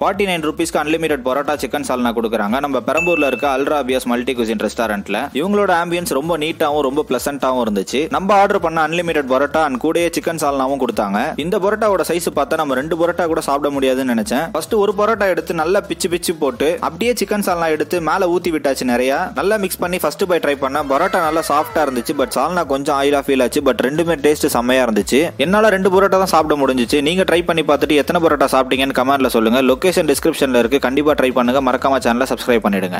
Forty nine ருபீஸ்க்கு unlimited parotta chicken salna கொடுக்குறாங்க. நம்ம பெரம்பூர்ல இருக்க அல்ராபியஸ் மல்டி குசின் ரெஸ்டாரண்ட்ல இவங்களோட ஆம்பியன்ஸ் ரொம்ப நீட்டாவும் ரொம்ப பிளசண்டாவும் இருந்துச்சு. நம்ம ஆர்டர் பண்ண அன்லிமிடெட் பரோட்டா அண்ட் கூடயே சிக்கன் சால்னாவும் கொடுத்தாங்க. இந்த பரோட்டாவோட சைஸ் பார்த்தா நம்ம ரெண்டு பரோட்டா கூட சாப்பிட முடியாதுன்னு நினைச்சேன். ஃபர்ஸ்ட் ஒரு பரோட்டா எடுத்து நல்லா பிச்சு பிச்சு போட்டு அப்படியே சிக்கன் சால்னா எடுத்து மேல ஊத்தி விட்டாச்சு நிறைய. நல்லா மிக்ஸ் பண்ணி ஃபர்ஸ்ட் பை ட்ரை பண்ண பரோட்டா நல்லா சாஃப்டா இருந்துச்சு பட் சால்னா கொஞ்சம் ஆயிலா ஃபீல் ஆச்சு பட் ரெண்டுமே டேஸ்ட் செம்மையா இருந்துச்சு. என்னால ரெண்டு பரோட்டா தான் சாப்பிட முடிஞ்சிச்சு. நீங்க ட்ரை பண்ணி பார்த்துட்டு எத்தனை பரோட்டா சாப்பிட்டீங்கன்னு கமெண்ட்ல சொல்லுங்க. லொக்கேஷன் டிஸ்கிரிப்ஷன்ல இருக்கு. கண்டிப்பா ட்ரை பண்ணுங்கள் மறக்காம சேனலை சப்ஸ்கிரைப் பண்ணிடுங்க.